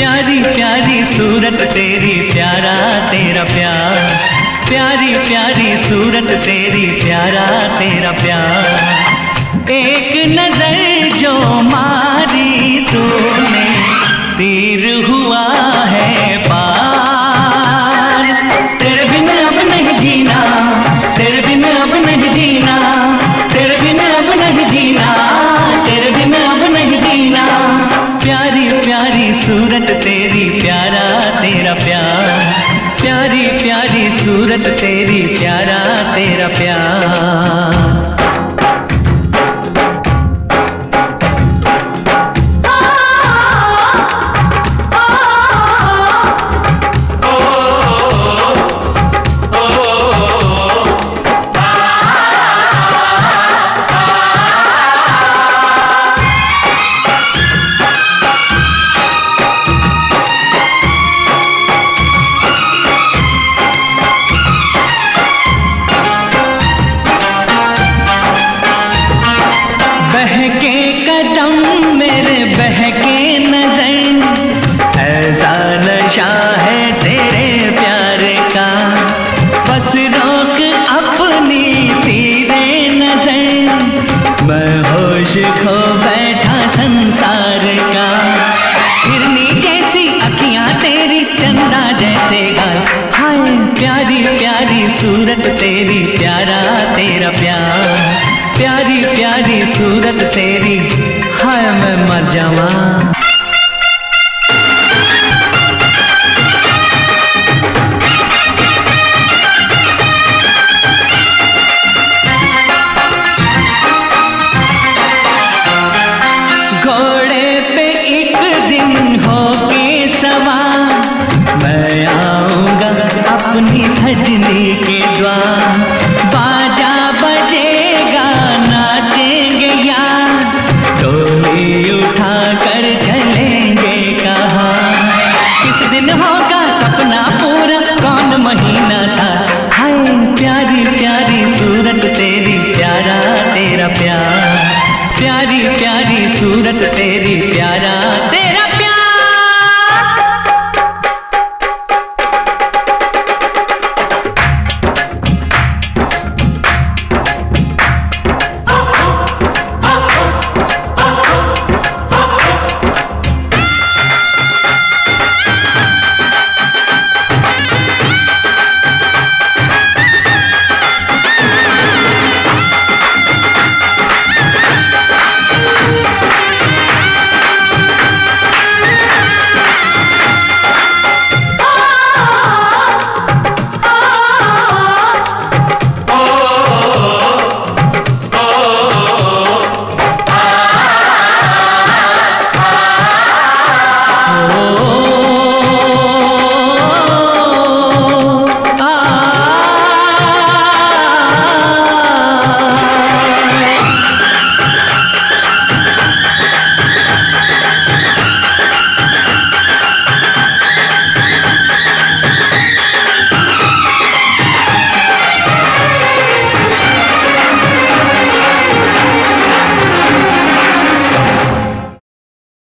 प्यारी प्यारी सूरत तेरी, प्यारा तेरा प्यार। प्यारी प्यारी सूरत तेरी, प्यारा तेरा प्यार। एक नज़र प्यारी प्यारी सूरत तेरी प्यारा तेरा प्यार। प्यारी सूरत तेरी प्यारा तेरा प्यार। प्यारी प्यारी सूरत तेरी हाय मैं मर जावा। सजनी के